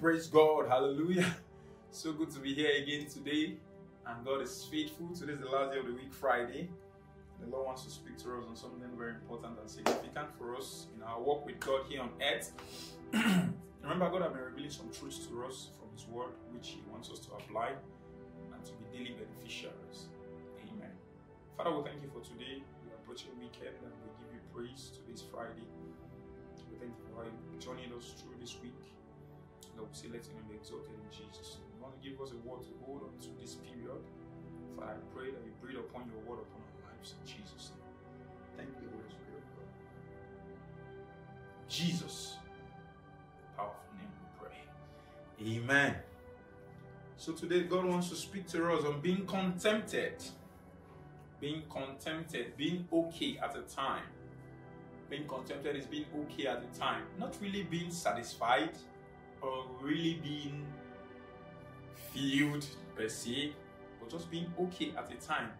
Praise God. Hallelujah. So good to be here again today. And God is faithful. Today is the last day of the week, Friday. The Lord wants to speak to us on something very important and significant for us in our walk with God here on earth. Remember, God has been revealing some truths to us from His Word, which He wants us to apply and to be daily beneficiaries. Amen. Father, we thank you for today. We are approaching weekend and we give you praise. Today is Friday. We thank you for joining us through this week. Lord, we say, let your be exalted in Jesus'. You want to give us a word to hold on to this period. Father, I pray that you breathe upon your word upon our lives in Jesus' name. Thank you, Holy Spirit of God. Jesus, powerful name we pray. Amen. So today God wants to speak to us on being contented. Being contented, being okay at a time. Being contented is being okay at the time. Not really being satisfied or really being filled per se, but just being okay at a time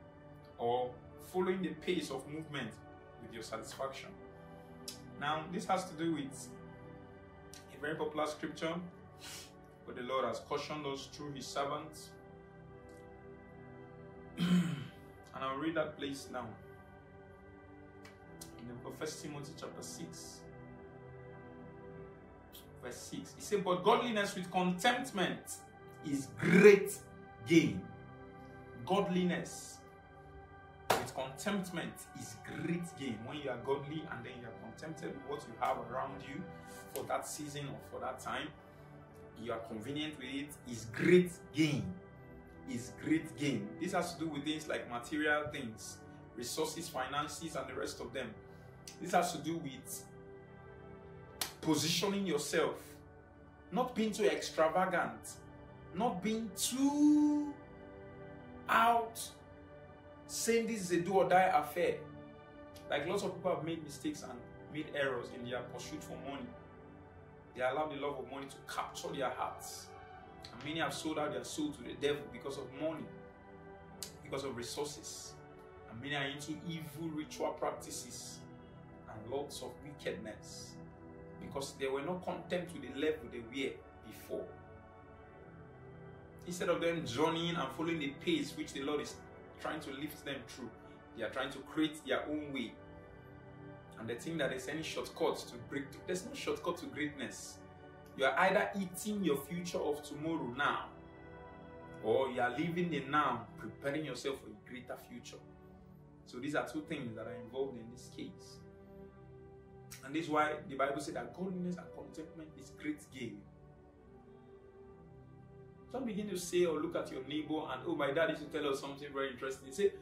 or following the pace of movement with your satisfaction. Now, this has to do with a very popular scripture where the Lord has cautioned us through his servants. and I'll read that place now. In the book of 1 Timothy chapter 6 verse 6. He said, But godliness with contentment is great gain. Godliness with contentment is great gain. When you are godly and then you are contented with what you have around you for that season or for that time, you are convenient with it, is great gain. Is great gain. This has to do with things like material things, resources, finances, and the rest of them. This has to do with positioning yourself, not being too extravagant, not being too out, saying this is a do or die affair. Like lots of people have made mistakes and made errors in their pursuit for money. They allow the love of money to capture their hearts. And many have sold out their soul to the devil because of money, because of resources. And many are into evil ritual practices and lots of wickedness because they were not content with the level they were before. Instead of them journeying and following the pace which the Lord is trying to lift them through, they are trying to create their own way. And they think that there's any shortcut to break. There's no shortcut to greatness. You are either eating your future of tomorrow now, or you are living the now, preparing yourself for a greater future. So these are two things that are involved in this case. And this is why the Bible said that godliness and contentment is great gain. Don't begin to say or look at your neighbor and oh my dad used to tell us something very interesting. He said,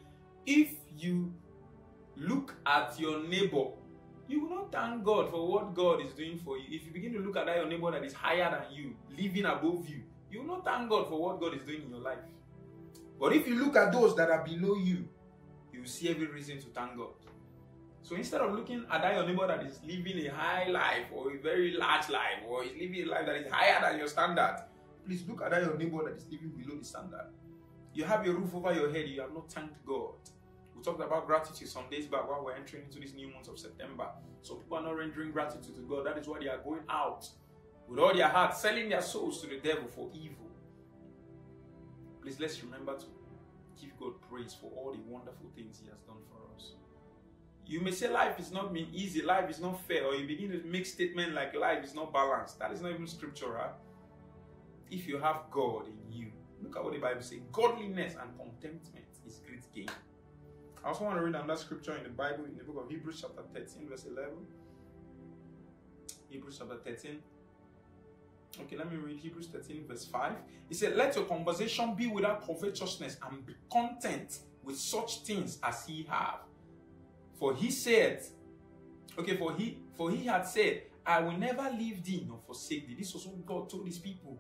if you look at your neighbor, you will not thank God for what God is doing for you. If you begin to look at that your neighbor that is higher than you, living above you, you will not thank God for what God is doing in your life. But if you look at those that are below you, you will see every reason to thank God. So instead of looking at that your neighbor that is living a high life or a very large life or is living a life that is higher than your standard, please look at that your neighbor that is living below the standard. You have a roof over your head, you have not thanked God. We talked about gratitude some days back while we're entering into this new month of September. So people are not rendering gratitude to God. That is why they are going out with all their heart, selling their souls to the devil for evil. Please let's remember to give God praise for all the wonderful things He has done for us. You may say life is not been easy, life is not fair, or you begin to make statement like life is not balanced. That is not even scriptural. If you have God in you, look at what the Bible says: godliness and contentment is great gain. I also want to read another scripture in the Bible in the book of Hebrews, chapter 13, verse 11. Hebrews chapter 13. Okay, let me read Hebrews 13, verse 5. He said, Let your conversation be without covetousness and be content with such things as ye have. For he said, okay, for he for he had said, I will never leave thee nor forsake thee. This was what God told his people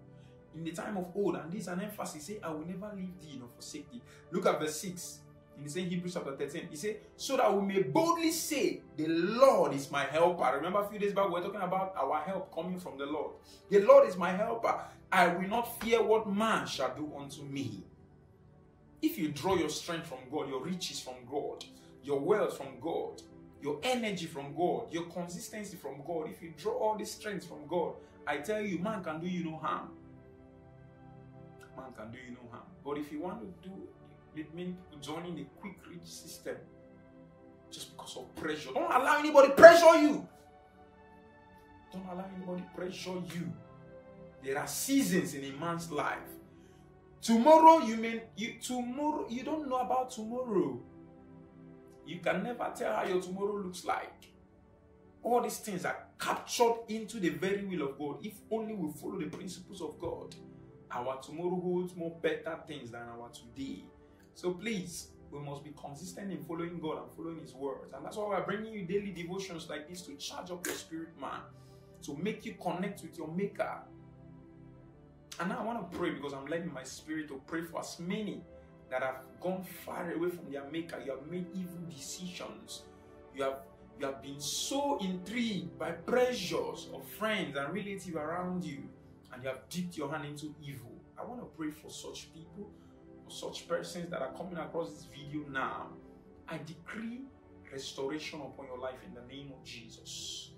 in the time of old, and this is an emphasis. He said, I will never leave thee nor forsake thee. Look at verse 6 in the same Hebrews chapter 13. He said, So that we may boldly say, The Lord is my helper. Remember a few days back, we were talking about our help coming from the Lord. The Lord is my helper. I will not fear what man shall do unto me. If you draw your strength from God, your riches from God, your wealth from God, your energy from God, your consistency from God, if you draw all these strengths from God I tell you, man can do you no harm. Man can do you no harm. But if you want to do it means joining the quick reach system just because of pressure. Don't allow anybody pressure you. Don't allow anybody pressure you. There are seasons in a man's life. Tomorrow you may you tomorrow you don't know about tomorrow. You can never tell how your tomorrow looks like. All these things are captured into the very will of God. If only we follow the principles of God, our tomorrow holds more better things than our today. So please, we must be consistent in following God and following His words. And that's why we're bringing you daily devotions like this to charge up your spirit, man, to make you connect with your Maker. And now I want to pray because I'm letting my spirit to pray for as many that have gone far away from their Maker. You have made evil decisions. You have you have been so intrigued by pressures of friends and relatives around you, and you have dipped your hand into evil. I want to pray for such people for such persons that are coming across this video now, I decree restoration upon your life in the name of Jesus.